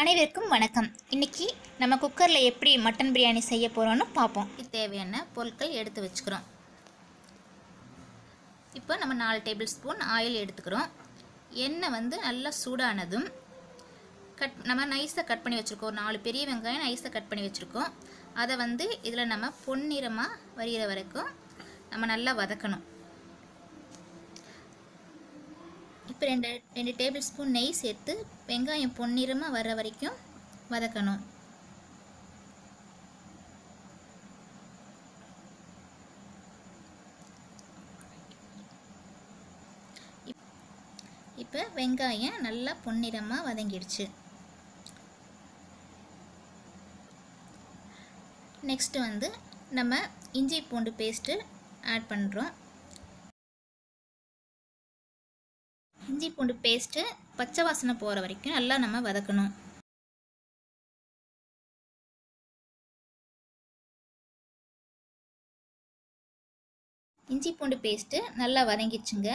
அனைவருக்கும் வணக்கம். இன்னைக்கு நம்ம குக்கரில் எப்படி மட்டன் பிரியாணி செய்ய போகிறோன்னு பார்ப்போம். இது தேவையான பொருட்கள் எடுத்து வச்சுக்கிறோம். இப்போ நம்ம நாலு டேபிள் ஸ்பூன் ஆயில் எடுத்துக்கிறோம். எண்ணெய் வந்து நல்லா சூடானதும் கட் நம்ம நைஸாக கட் பண்ணி வச்சுருக்கோம். ஒரு நாலு பெரிய வெங்காயம் நைஸாக கட் பண்ணி வச்சுருக்கோம். அதை வந்து இதில் நம்ம பொன்னிறமாக வரிகிற வரைக்கும் நம்ம நல்லா வதக்கணும். இப்போ ரெண்டு ரெண்டு டேபிள் ஸ்பூன் நெய் சேர்த்து வெங்காயம் பொன்னிறமாக வர்ற வரைக்கும் வதக்கணும். இப்போ வெங்காயம் நல்லா பொன்னிறமாக வதங்கிடுச்சு. நெக்ஸ்ட்டு வந்து நம்ம இஞ்சி பூண்டு பேஸ்ட்டு ஆட் பண்ணுறோம் இஞ்சி பூண்டு பேஸ்ட்டு பச்சை வாசனை போகிற வரைக்கும் நல்லா நம்ம வதக்கணும். இஞ்சி பூண்டு பேஸ்ட்டு நல்லா வதங்கிச்சுங்க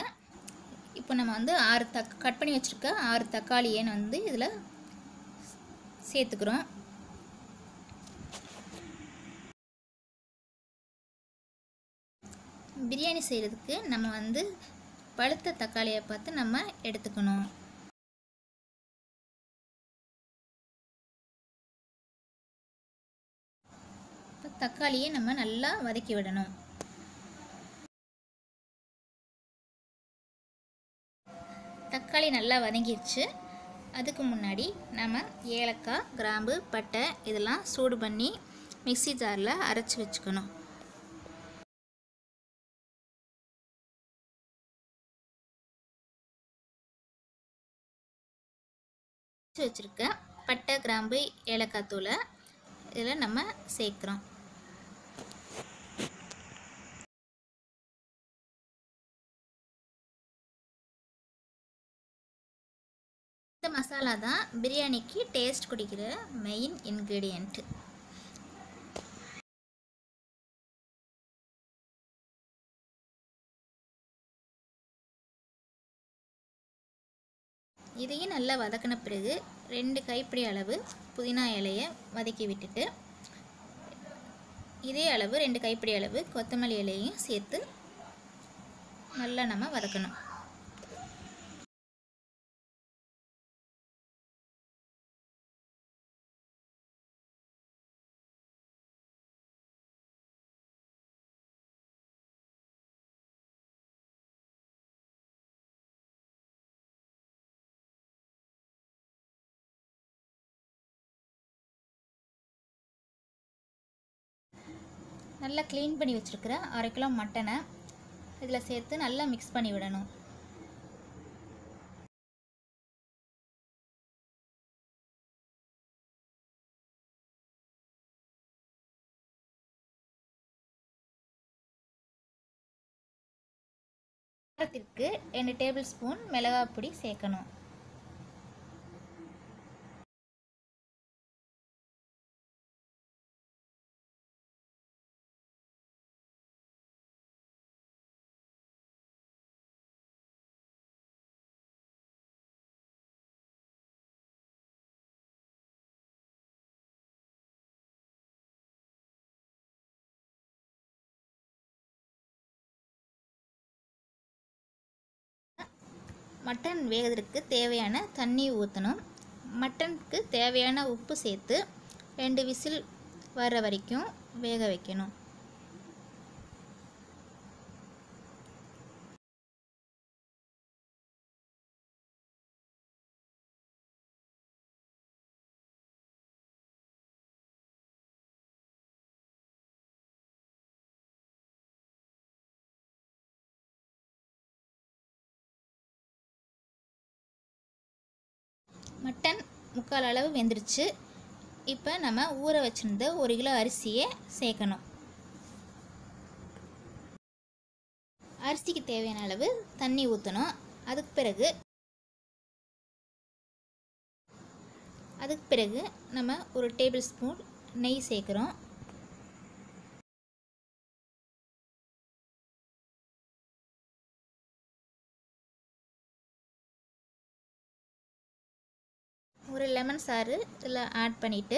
இப்போ நம்ம வந்து ஆறு தக் கட் பண்ணி வச்சுருக்க ஆறு தக்காளியேன்னு வந்து இதில் சேர்த்துக்கிறோம். பிரியாணி செய்கிறதுக்கு நம்ம வந்து பழுத்த தக்காளியை பார்த்து நம்ம எடுத்துக்கணும். இப்போ தக்காளியை நம்ம நல்லா வதக்கி விடணும். தக்காளி நல்லா வதங்கிடுச்சு அதுக்கு முன்னாடி நம்ம ஏலக்காய் கிராம்பு பட்டை இதெல்லாம் சூடு பண்ணி மிக்ஸி ஜாரில் அரைச்சி வச்சுக்கணும். அரைச்சி வச்சுருக்க பட்டை கிராம்பு ஏலக்காய் தூளை இதில் நம்ம சேர்க்குறோம். இந்த மசாலா தான் பிரியாணிக்கு டேஸ்ட் குடிக்கிற மெயின் இன்க்ரீடியண்ட்டு இதையும் நல்லா வதக்கின பிறகு ரெண்டு கைப்பிடி அளவு புதினா இலையை வதக்கி விட்டுட்டு இதே அளவு ரெண்டு கைப்பிடி அளவு கொத்தமல்லி இலையும் சேர்த்து நல்லா நம்ம வதக்கணும். நல்லா க்ளீன் பண்ணி வச்சுருக்கிற அரை கிலோ மட்டனை இதில் சேர்த்து நல்லா மிக்ஸ் பண்ணி விடணும். காரத்திற்கு ரெண்டு டேபிள் ஸ்பூன் மிளகாய் பொடி சேர்க்கணும். மட்டன் வேகிறதுக்கு தேவையான தண்ணி ஊற்றணும் மட்டனுக்கு தேவையான உப்பு சேர்த்து ரெண்டு விசில் வர்ற வரைக்கும் வேக வைக்கணும். மட்டன் முக்கால் அளவு வெந்துருச்சு. இப்போ நம்ம ஊற வச்சுருந்த ஒரு கிலோ அரிசியை சேர்க்கணும். அரிசிக்கு தேவையான அளவு தண்ணி ஊற்றணும் அதுக்கு பிறகு அதுக்கு பிறகு நம்ம ஒரு டேபிள் ஸ்பூன் நெய் சேர்க்குறோம். ஒரு லெமன் சாறு இதில் ஆட் பண்ணிவிட்டு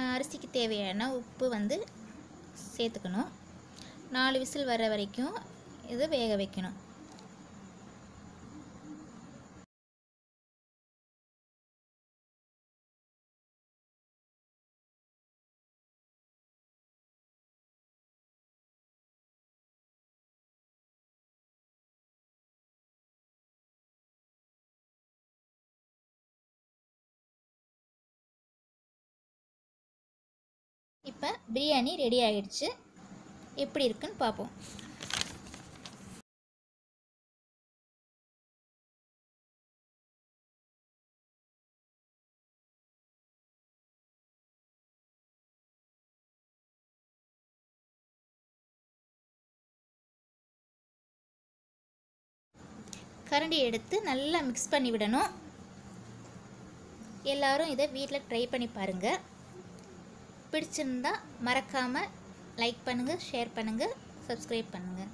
அரிசிக்கு தேவையான உப்பு வந்து சேர்த்துக்கணும். நாலு விசில் வர வரைக்கும் இது வேக வைக்கணும். இப்போ பிரியாணி ரெடி ஆகிடுச்சு எப்படி இருக்குன்னு பார்ப்போம். கரண்டி எடுத்து நல்லா மிக்ஸ் பண்ணி விடணும். எல்லாரும் இதை வீட்டில் ட்ரை பண்ணி பாருங்கள் பிடிச்சிருந்தா மறக்காமல் லைக் பண்ணுங்கள் ஷேர் பண்ணுங்கள் சப்ஸ்கிரைப் பண்ணுங்கள்